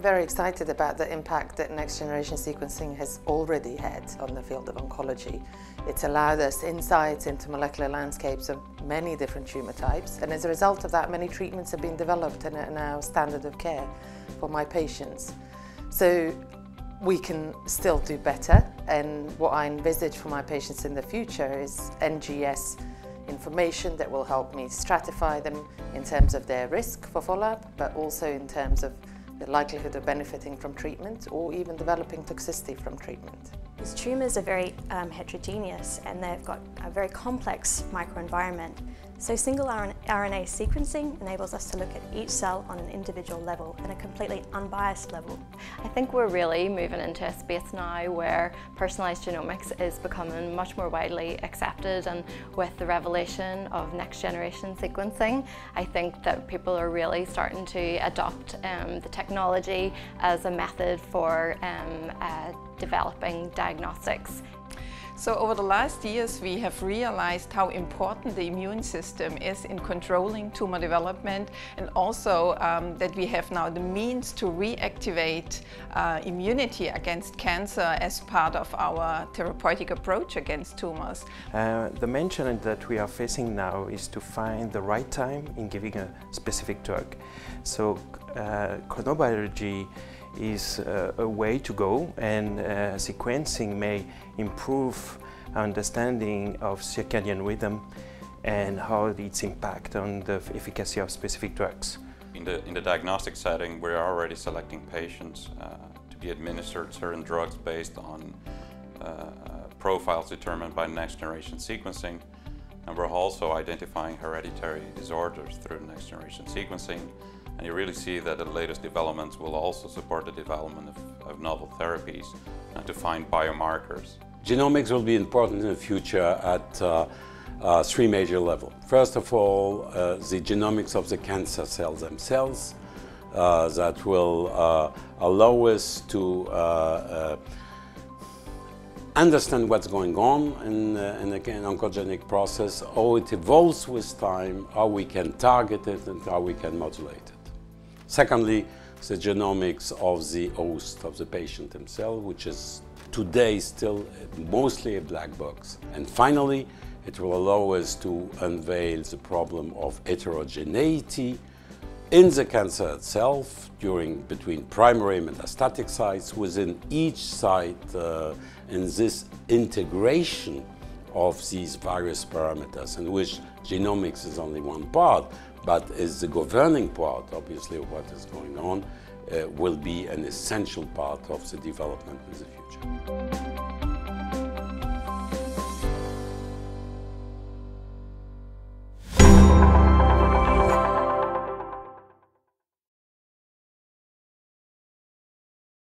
very excited about the impact that next generation sequencing has already had on the field of oncology. It's allowed us insights into molecular landscapes of many different tumour types and as a result of that many treatments have been developed and are now standard of care for my patients. So we can still do better and what I envisage for my patients in the future is NGS information that will help me stratify them in terms of their risk for follow-up, but also in terms of the likelihood of benefiting from treatment or even developing toxicity from treatment. These tumours are very um, heterogeneous and they've got a very complex microenvironment. So single RNA sequencing enables us to look at each cell on an individual level and a completely unbiased level. I think we're really moving into a space now where personalised genomics is becoming much more widely accepted and with the revelation of next generation sequencing I think that people are really starting to adopt um, the technology as a method for um, uh, developing diagnostics so over the last years we have realized how important the immune system is in controlling tumor development and also um, that we have now the means to reactivate uh, immunity against cancer as part of our therapeutic approach against tumors. Uh, the main challenge that we are facing now is to find the right time in giving a specific drug. So uh, chronobiology is uh, a way to go and uh, sequencing may improve understanding of circadian rhythm and how its impact on the efficacy of specific drugs. In the, in the diagnostic setting, we're already selecting patients uh, to be administered certain drugs based on uh, profiles determined by next generation sequencing. And we're also identifying hereditary disorders through next generation sequencing and you really see that the latest developments will also support the development of, of novel therapies and to find biomarkers. Genomics will be important in the future at uh, uh, three major levels. First of all, uh, the genomics of the cancer cells themselves uh, that will uh, allow us to uh, understand what's going on in, uh, in the oncogenic process, how it evolves with time, how we can target it and how we can modulate it. Secondly, the genomics of the host of the patient himself, which is today still mostly a black box. And finally, it will allow us to unveil the problem of heterogeneity in the cancer itself during between primary and metastatic sites within each site uh, in this integration of these various parameters in which genomics is only one part but is the governing part, obviously, of what is going on, uh, will be an essential part of the development in the future.